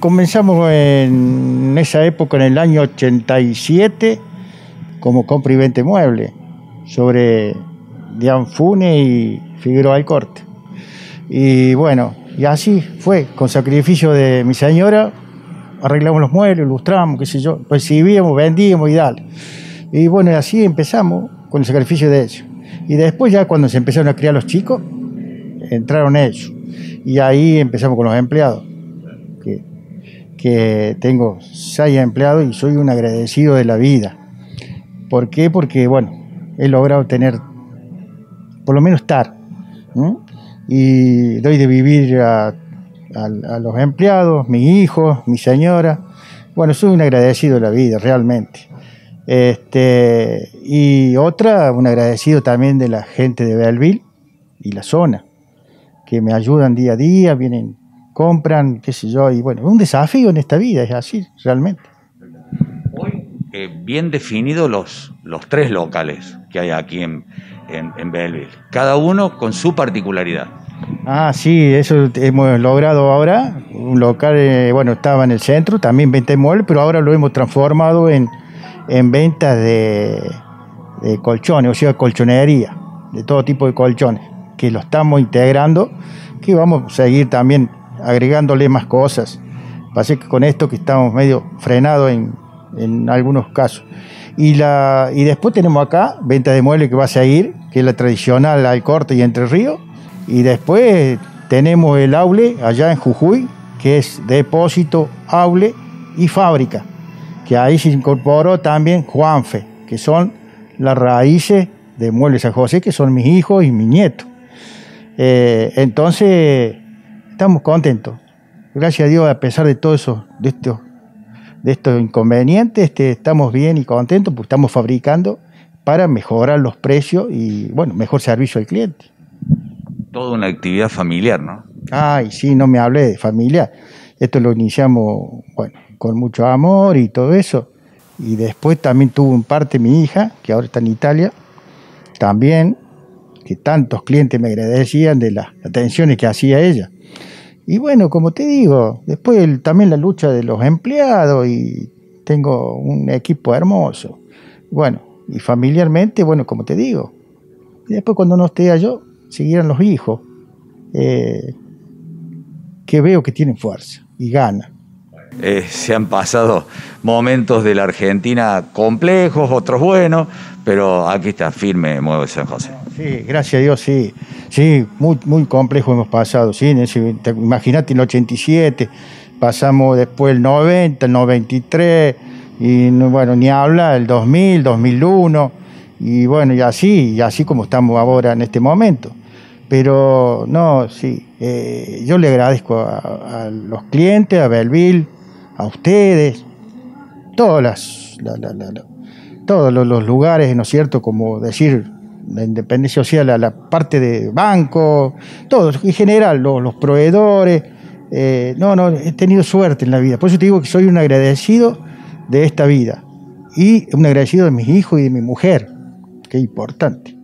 comenzamos en esa época, en el año 87, como compra y venta mueble, sobre Dianfune y Figueroa del Corte. Y bueno, y así fue, con sacrificio de mi señora, arreglamos los muebles, ilustramos, qué sé yo, recibíamos, vendíamos y dale. Y bueno, así empezamos con el sacrificio de ellos. Y después ya cuando se empezaron a criar los chicos, entraron ellos. Y ahí empezamos con los empleados, que tengo seis empleados y soy un agradecido de la vida. ¿Por qué? Porque, bueno, he logrado tener, por lo menos estar. Y doy de vivir a, los empleados, mis hijos, mi señora. Bueno, soy un agradecido de la vida, realmente. Este, y otra, un agradecido también de la gente de Belleville y la zona, que me ayudan día a día, vienen, compran, qué sé yo, y bueno, un desafío en esta vida, es así, realmente. Hoy, eh, bien definidos los, los tres locales que hay aquí en, en, Belleville, cada uno con su particularidad. Ah, sí, eso hemos logrado ahora. Un local, eh, bueno, estaba en el centro, también venta muebles, pero ahora lo hemos transformado en, en venta de, colchones, o sea, colchonería, de todo tipo de colchones, que lo estamos integrando, que vamos a seguir también agregándole más cosas. Pase que con esto que estamos medio frenados en, en algunos casos. Y, la, y después tenemos acá venta de muebles que va a seguir, que es la tradicional al corte y entre ríos. Y después tenemos el aule allá en Jujuy, que es depósito, aule y fábrica que ahí se incorporó también Juanfe, que son las raíces de Muebles San José, que son mis hijos y mi nieto. Eh, entonces, estamos contentos. Gracias a Dios, a pesar de todo eso, de estos, de estos inconvenientes, este, estamos bien y contentos porque estamos fabricando para mejorar los precios y, bueno, mejor servicio al cliente. Toda una actividad familiar, ¿no? Ay, sí, no me hablé de familia. Esto lo iniciamos, bueno, con mucho amor y todo eso. Y después también tuvo un parte mi hija, que ahora está en Italia, también, que tantos clientes me agradecían de las atenciones que hacía ella. Y bueno, como te digo, después también la lucha de los empleados y tengo un equipo hermoso. Bueno, y familiarmente, bueno, como te digo. Y después cuando no esté yo, siguieran los hijos, eh, que veo que tienen fuerza y ganan. Eh, se han pasado momentos de la Argentina complejos, otros buenos, pero aquí está firme Mueve San José. Sí, gracias a Dios, sí. Sí, muy, muy complejo hemos pasado. Sí, imagínate el 87, pasamos después el 90, el 93, y bueno, ni habla, el 2000, 2001, y bueno, y así, y así como estamos ahora en este momento. Pero no, sí, eh, yo le agradezco a, a los clientes, a Belville, a ustedes, todas las, todos los, lugares, ¿no es cierto? Como decir, la independencia social, la, la parte de banco, todos, en general, los, proveedores. Eh, no, no, he tenido suerte en la vida. Por eso te digo que soy un agradecido de esta vida y un agradecido de mis hijos y de mi mujer. Qué importante.